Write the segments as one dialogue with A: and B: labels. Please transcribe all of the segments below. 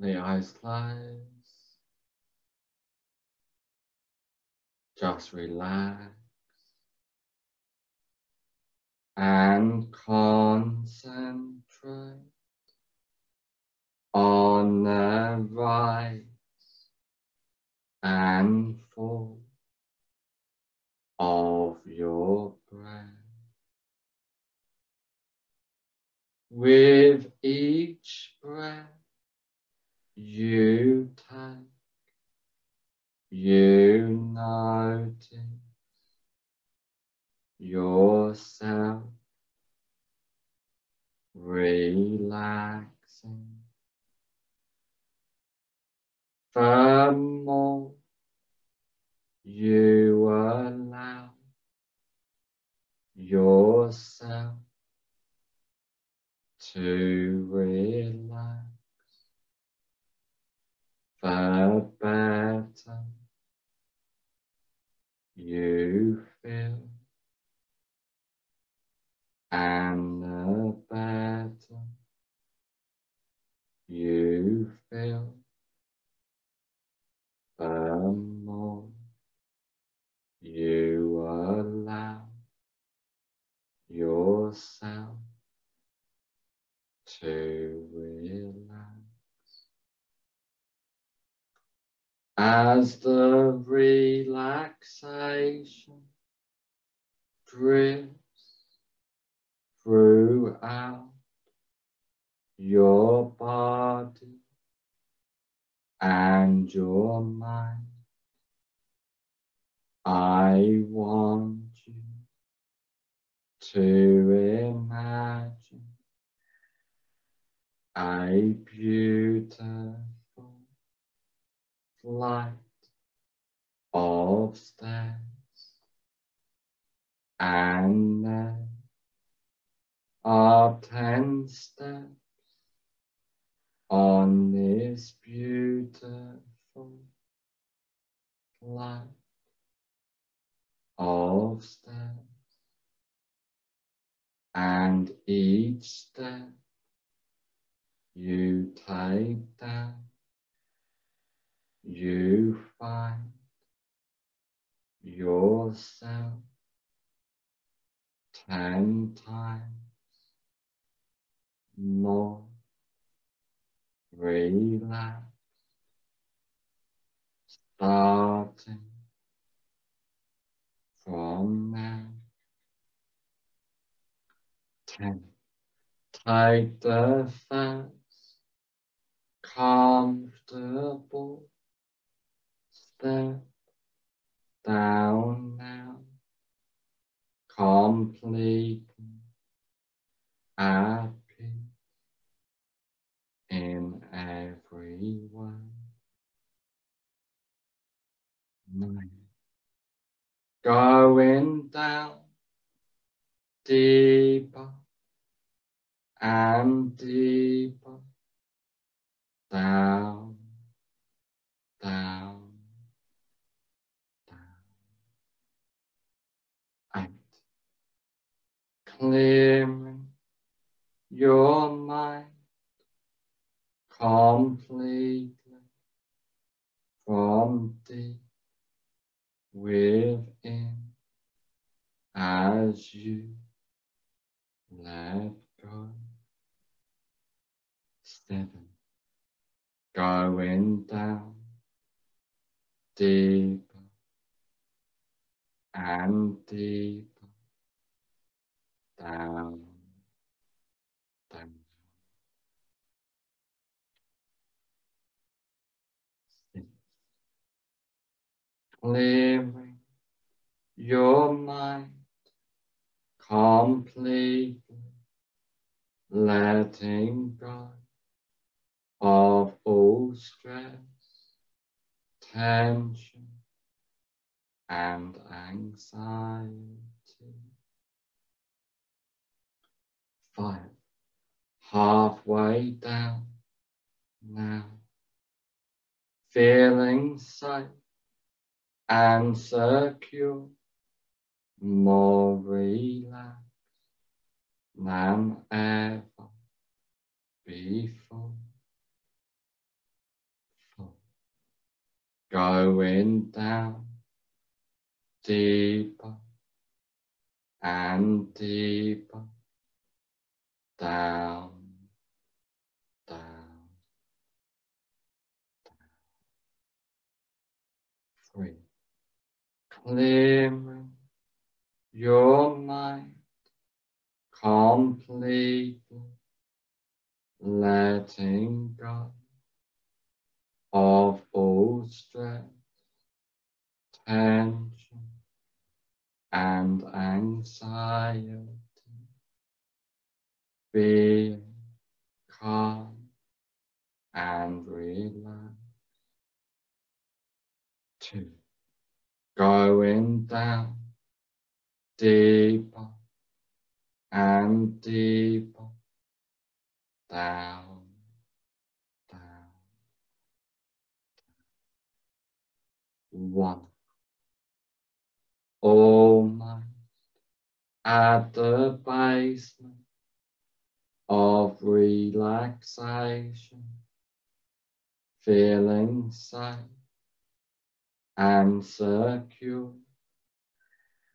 A: the eyes close. Just relax and concentrate on the rise and fall of your breath. With each breath you take, you notice yourself relaxing. The more you allow yourself to relax, better. You feel the better. You feel, the more you allow yourself to relax. As the relaxation drifts throughout your body and your mind. I want you to imagine a beautiful flight of stairs and uh, then up ten steps on this beautiful flight of steps and each step you take down you find yourself ten times more relaxed, starting from now. Ten. The first comfortable step down now, completely at peace in. Nine. Going down deeper and deeper down, down. Clearing your mind completely from deep within as you let go. Seven. Going down deeper and deeper down, down. Clearing your mind completely, letting go of all stress, tension, and anxiety. Five, halfway down now, feeling safe and secure, more relaxed than ever before. going down deeper and deeper down, down, down. Three, clearing your mind completely, letting go of all stress, tension, and anxiety, being calm and relaxed. Two, going down deeper and deeper down, down, down. One. Almost at the basement of relaxation, feeling safe and secure,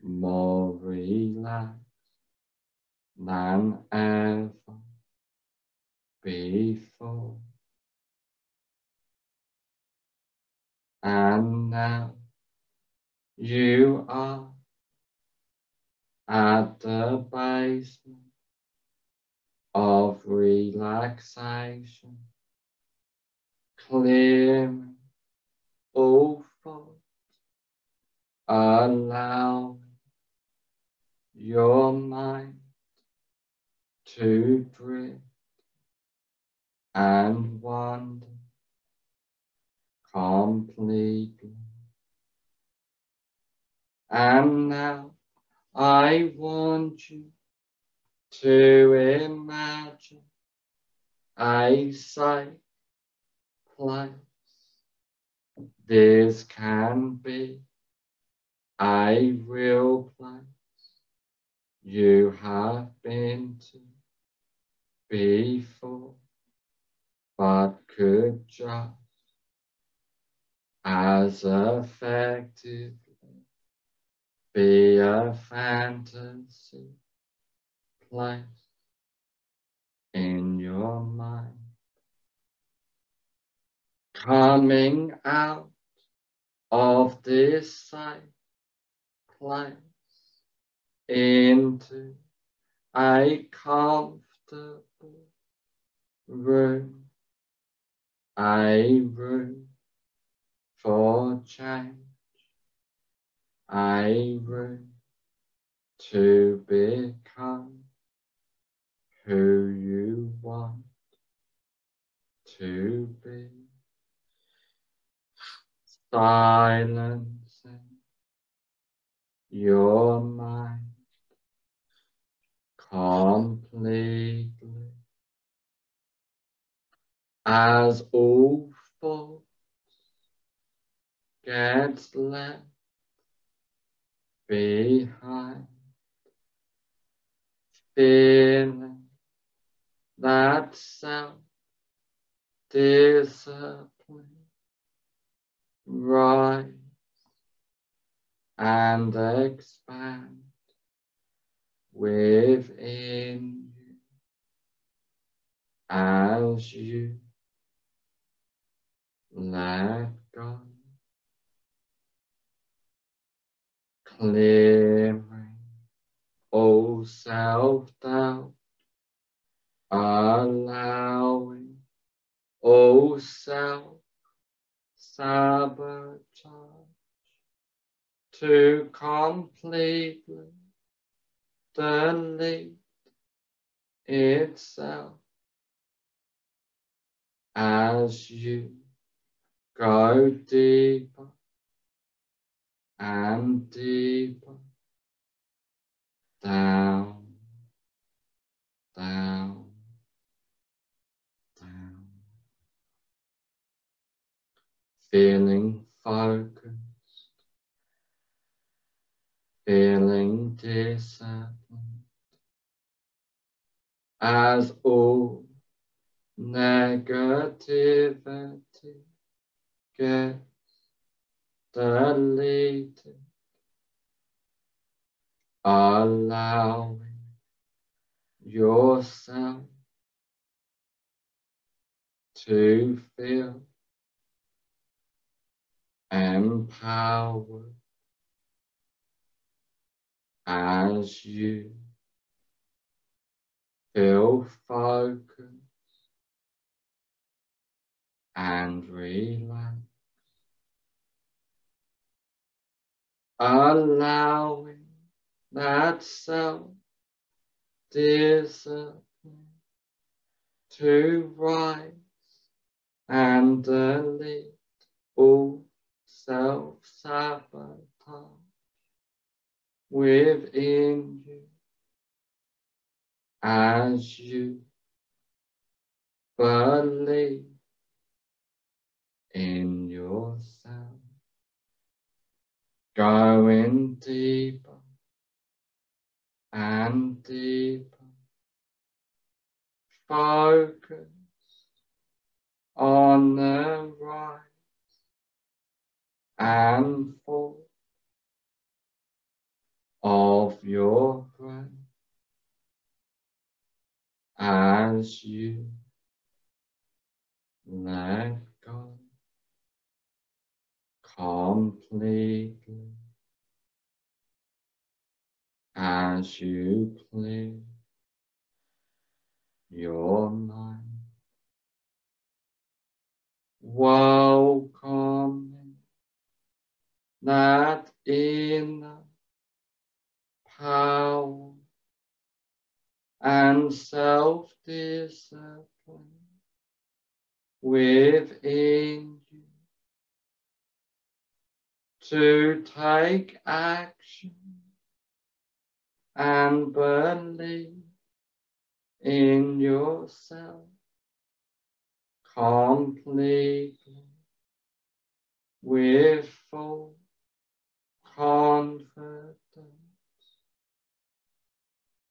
A: more relaxed than ever before. And now you are at the basement of relaxation, clearing all thoughts, allowing your mind to drift and wander completely. And now I want you to imagine a safe place. This can be a real place you have been to before, but could just as effectively be a fantasy place in your mind. Coming out of this safe place into a comfortable room, a room for change, a room to become who you want to be. Silencing your mind completely as all thoughts get left behind, feeling that self discipline rise and expand within you as you let go, clearing all self-doubt, allowing all self-sabotage to completely delete itself. As you go deeper and deeper down, down, feeling focused. Feeling disciplined. As all negativity gets deleted, allowing yourself to feel empowered as you feel focused and relax, allowing that self discipline to rise and delete all self-sabotage within you as you believe in yourself, going deeper and deeper, focus on the rise and full of your breath as you let go completely as you clear your mind. Welcoming that in power and self-discipline within you to take action and believe in yourself completely with full confidence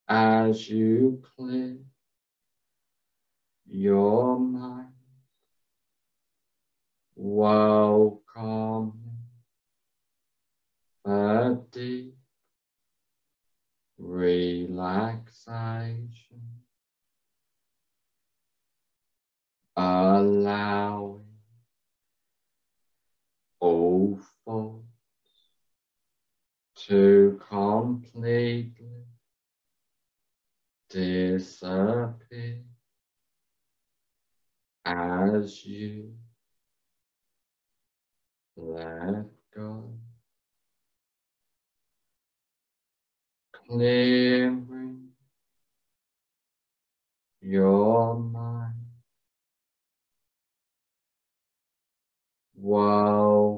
A: as you clear your mind. Welcome a deep relaxation, allowing all thoughts to completely disappear as you let go. Clearing your mind. Welcoming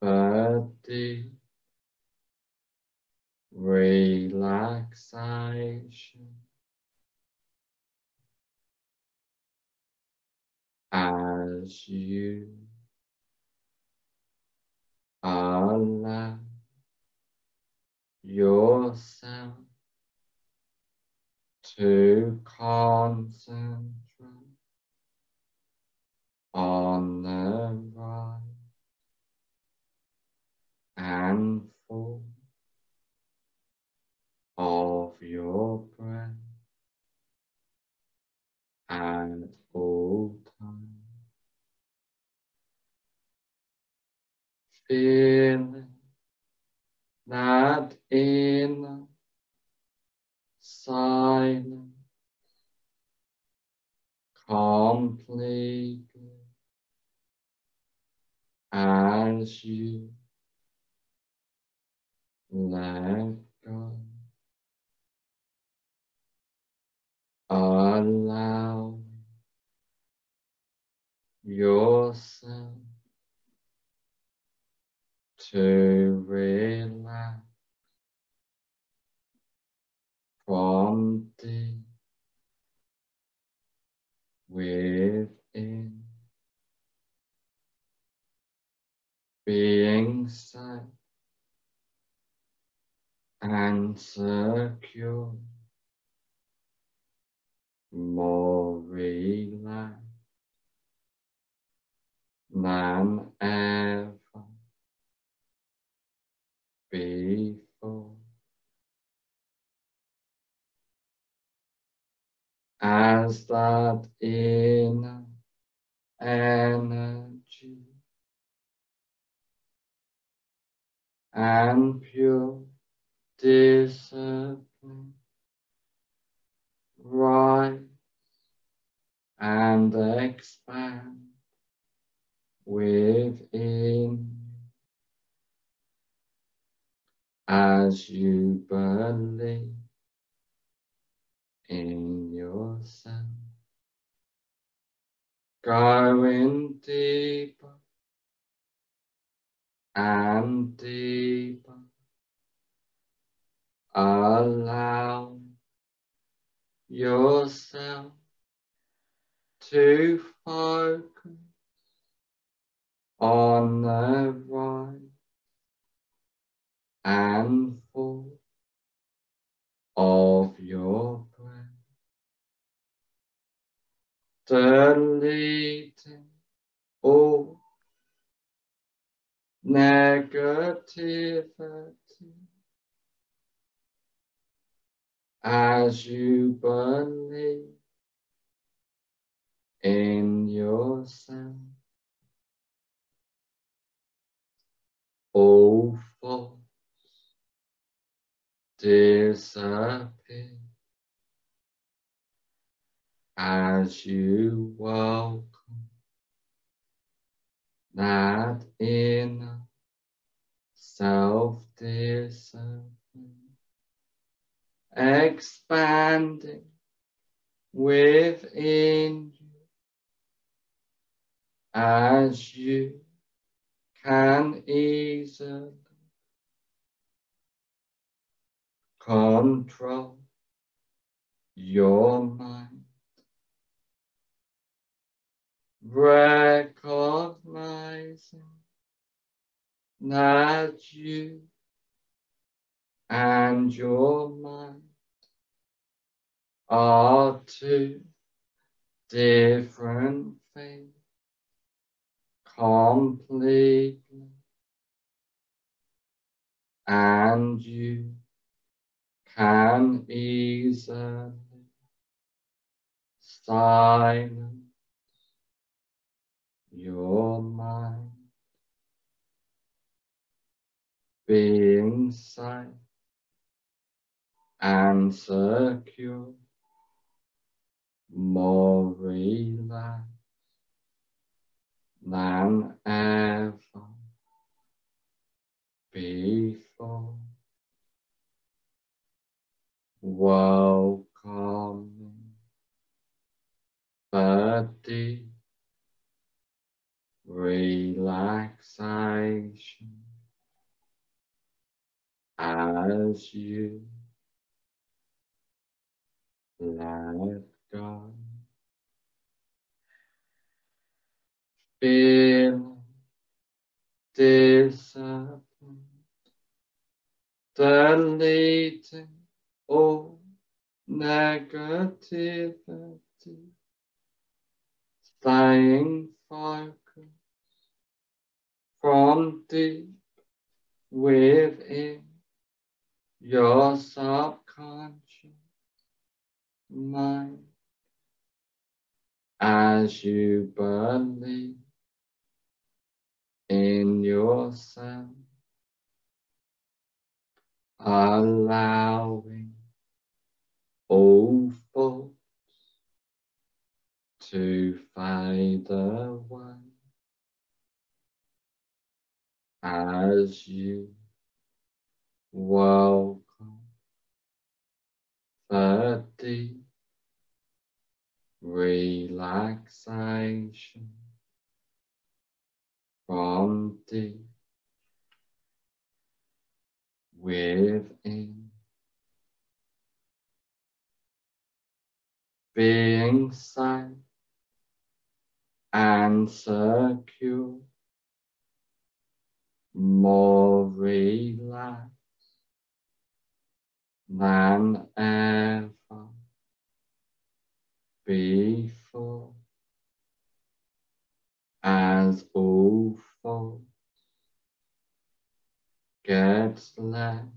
A: body relaxation. As you allow yourself to concentrate on the right and full of your breath safe and secure more relaxed than ever before. As that inner energy and pure discipline. Rise and expand within. As you believe in yourself. Going deeper. and deeper. Allow yourself. To focus. On the right. And full of your breath. Deleting all negativity as you believe in yourself. All thoughts disappear as you welcome that inner self-discipline expanding within you as you can easily control your mind, recognizing that you and your mind are two different things completely. And you can easily silence your mind being safe and secure, more relaxed than ever before. Welcoming body relaxation as you let go. Feel discipline, deleting all negativity, staying focused from deep within your subconscious mind as you believe in yourself, allowing all thoughts to fade away as you welcome. Deep relaxation. Deep within. Being safe and secure, more relaxed than ever before as all faults get left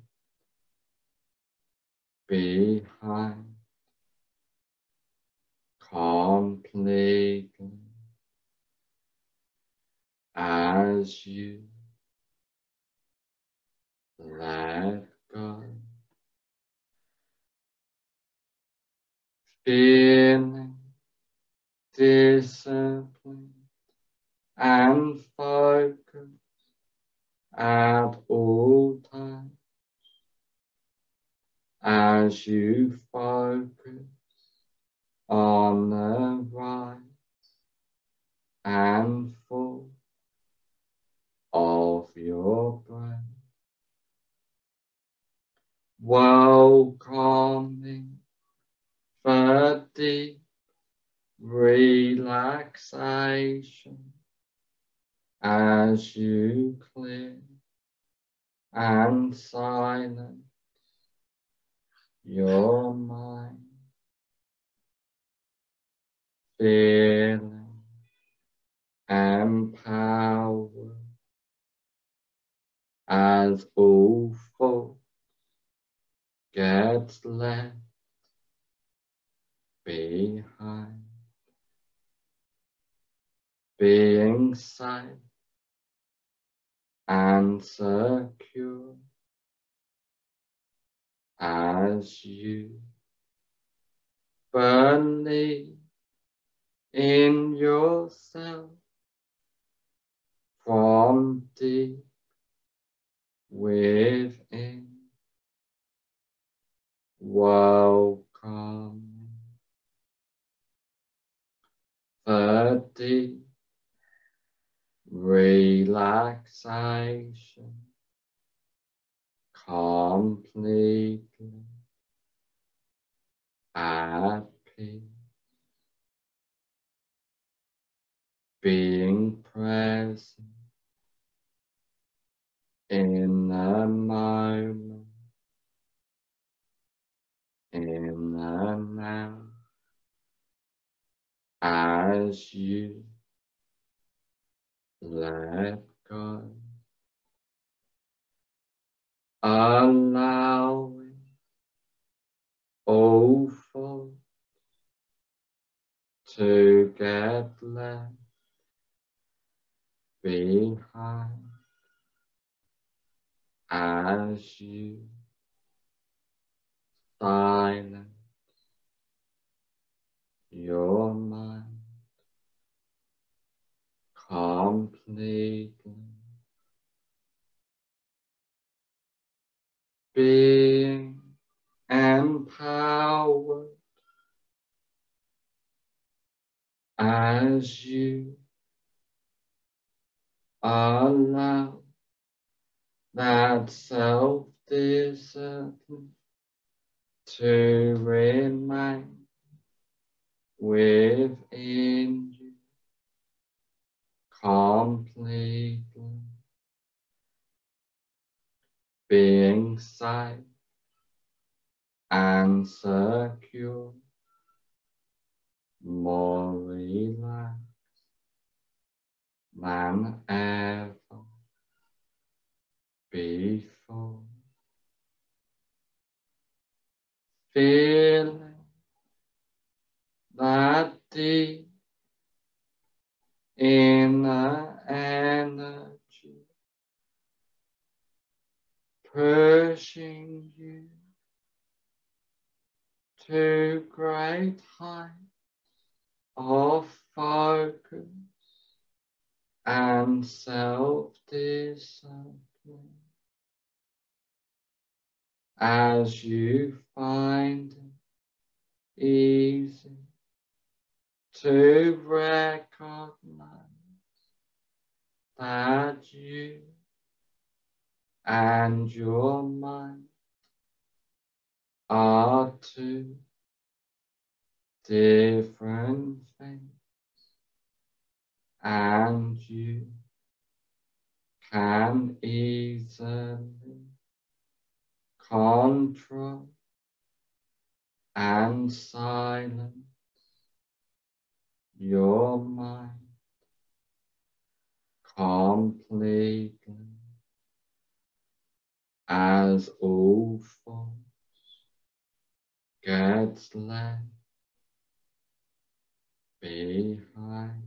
A: behind completely as you let go. Feeling disciplined and focused at all times as you focus on the right and full of your breath. Welcoming the relaxation. As you clear and silence your mind, feeling empowered as all thoughts get left behind, being safe and secure as you believe in yourself from deep within. Welcome the deep relaxation completely at peace, being present in the moment, in the now, as you let go allowing all thoughts to get left behind as you silence your mind completely. Being empowered as you allow that self-discipline to remain within you completely. Being safe and secure, more relaxed than ever. Before. Feeling that deep inner energy pushing you to great heights of focus and self-discipline. As you find it easy to recognize that you and your mind are two different things, and you can easily control and silence your mind completely as all thoughts gets left behind.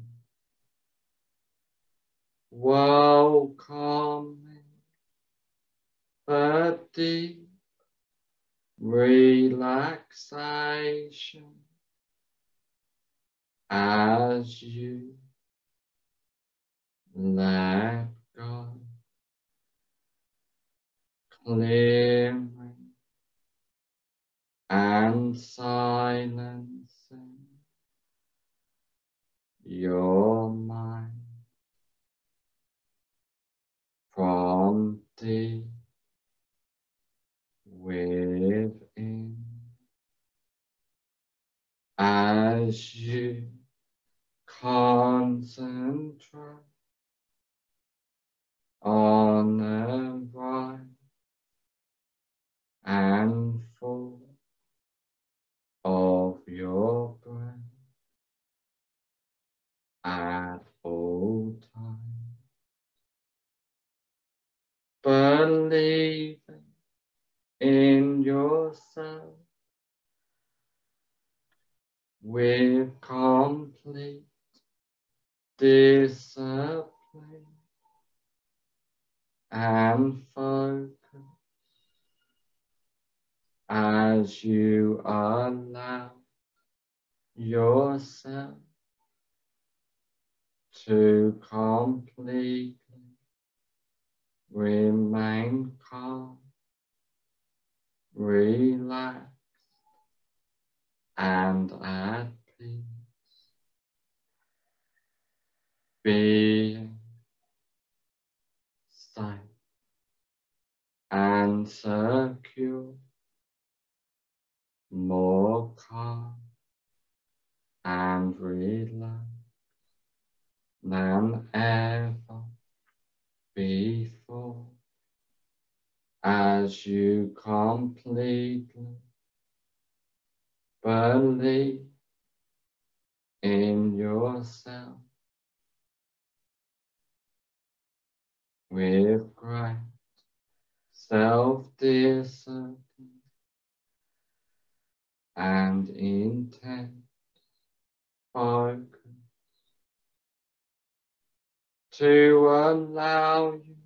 A: Welcoming the deep relaxation as you let go, clearing and silencing your concentrate on the right and full of your breath at all times. Believing in yourself with complete discipline and focus as you allow yourself to completely remain calm, relaxed, and at peace. Being safe and secure, more calm and relaxed than ever before. As you completely believe in yourself with great self-discipline and intent. Focus to allow you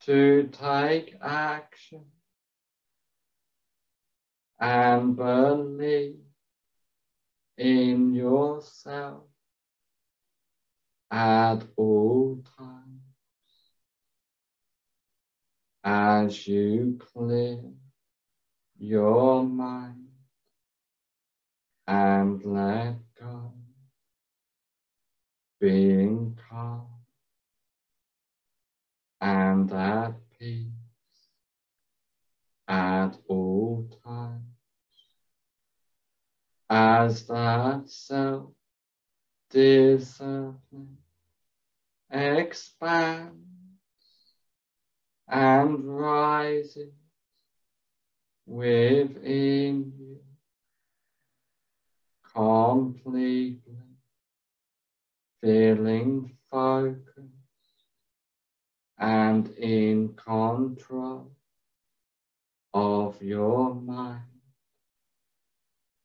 A: to take action and believe in yourself at all times as you clear your mind and let go, being calm and at peace at all times. As that self discipline expands and rises within you completely feeling focused and in control of your mind,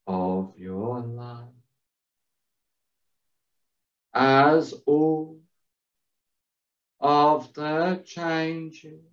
A: of your life. As all of the changes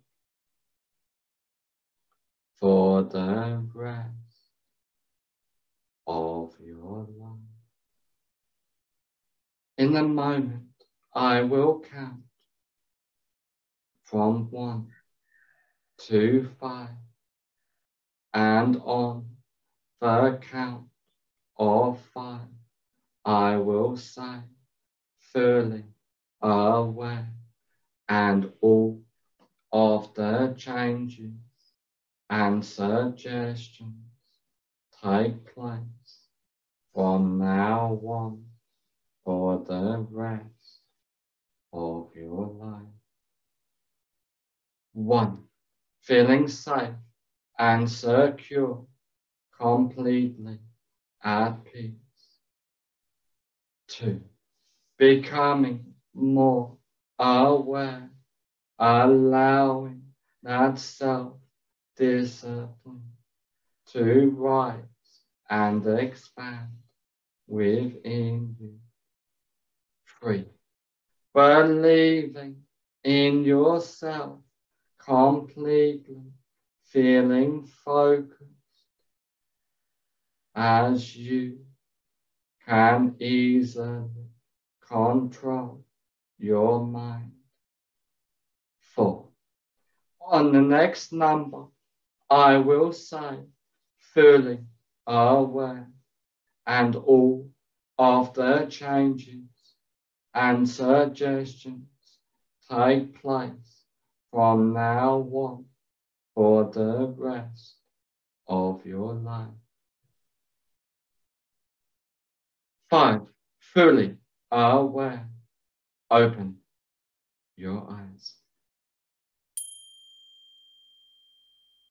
A: for the rest of your life. In a moment, I will count from one to five, and on the count of five, I will say, fully aware and all of the changes and suggestions take place from now on for the rest of your life. One, feeling safe and secure, completely at peace. Two, becoming more aware, allowing that self discipline to rise and expand within you. Three, believing in yourself completely, feeling focused as you can easily control your mind. Four. On the next number, I will say fully aware and all of the changes and suggestions take place from now on for the rest of your life. Five, fully aware. Open your eyes.